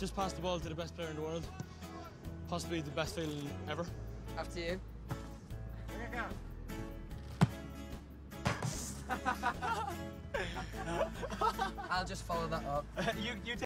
just pass the ball to the best player in the world. Possibly the best feeling ever. After you. I'll just follow that up. you, you